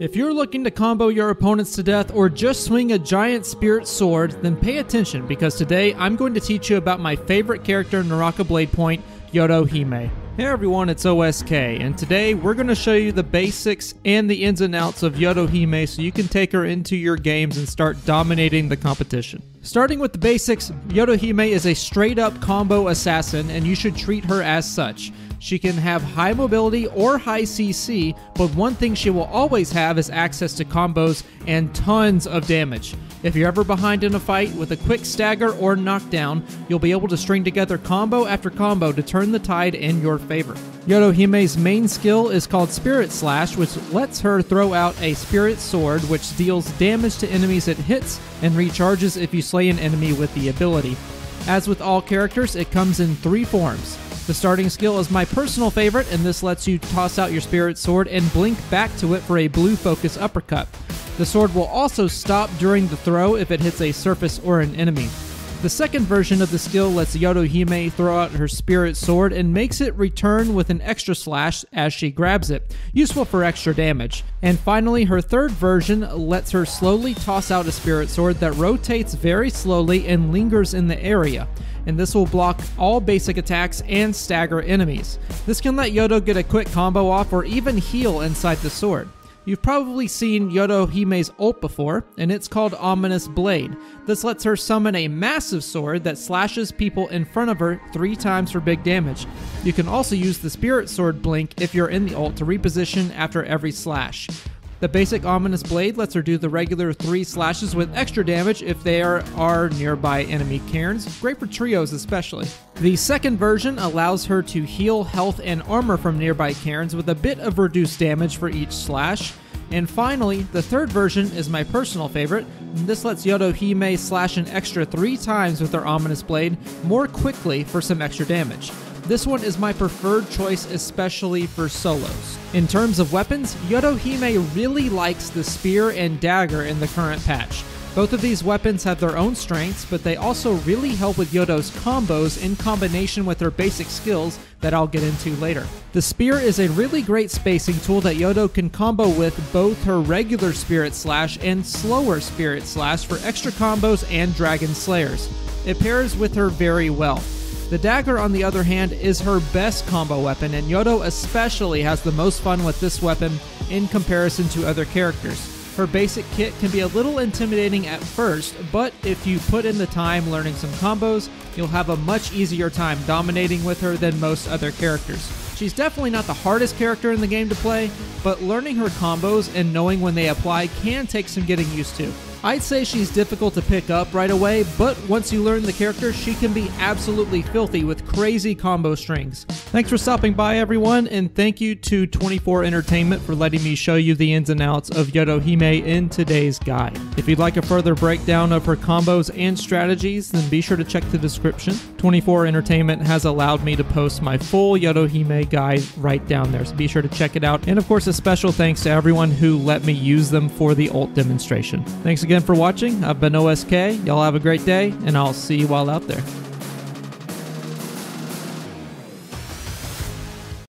If you're looking to combo your opponents to death or just swing a giant spirit sword, then pay attention because today I'm going to teach you about my favorite character in Naraka Blade Point, Yoto Hime. Hey everyone, it's OSK, and today we're going to show you the basics and the ins and outs of Yoto Hime so you can take her into your games and start dominating the competition. Starting with the basics, Yoto Hime is a straight up combo assassin, and you should treat her as such. She can have high mobility or high CC, but one thing she will always have is access to combos and tons of damage. If you're ever behind in a fight with a quick stagger or knockdown, you'll be able to string together combo after combo to turn the tide in your favor. Yoto Hime's main skill is called Spirit Slash, which lets her throw out a Spirit Sword, which deals damage to enemies it hits and recharges if you slay an enemy with the ability. As with all characters, it comes in three forms the starting skill is my personal favorite, and this lets you toss out your spirit sword and blink back to it for a blue focus uppercut. The sword will also stop during the throw if it hits a surface or an enemy. The second version of the skill lets Yoto Hime throw out her spirit sword and makes it return with an extra slash as she grabs it, useful for extra damage. And finally, her third version lets her slowly toss out a spirit sword that rotates very slowly and lingers in the area and this will block all basic attacks and stagger enemies. This can let Yoto get a quick combo off or even heal inside the sword. You've probably seen Yoto Hime's ult before, and it's called Ominous Blade. This lets her summon a massive sword that slashes people in front of her three times for big damage. You can also use the Spirit Sword blink if you're in the ult to reposition after every slash. The basic Ominous Blade lets her do the regular 3 slashes with extra damage if there are nearby enemy cairns, great for trios especially. The second version allows her to heal health and armor from nearby cairns with a bit of reduced damage for each slash. And finally, the third version is my personal favorite. This lets Yoto Hime slash an extra 3 times with her Ominous Blade more quickly for some extra damage. This one is my preferred choice, especially for solos. In terms of weapons, Yoto Hime really likes the spear and dagger in the current patch. Both of these weapons have their own strengths, but they also really help with Yoto's combos in combination with her basic skills that I'll get into later. The spear is a really great spacing tool that Yoto can combo with both her regular Spirit Slash and slower Spirit Slash for extra combos and Dragon Slayers. It pairs with her very well. The dagger, on the other hand, is her best combo weapon, and Yoto especially has the most fun with this weapon in comparison to other characters. Her basic kit can be a little intimidating at first, but if you put in the time learning some combos, you'll have a much easier time dominating with her than most other characters. She's definitely not the hardest character in the game to play, but learning her combos and knowing when they apply can take some getting used to. I'd say she's difficult to pick up right away, but once you learn the character, she can be absolutely filthy with crazy combo strings. Thanks for stopping by, everyone, and thank you to 24 Entertainment for letting me show you the ins and outs of Yoto Hime in today's guide. If you'd like a further breakdown of her combos and strategies, then be sure to check the description. 24 Entertainment has allowed me to post my full Yoto Hime guide right down there, so be sure to check it out. And of course, a special thanks to everyone who let me use them for the ult demonstration. Thanks again again for watching. I've been OSK. Y'all have a great day, and I'll see you all out there.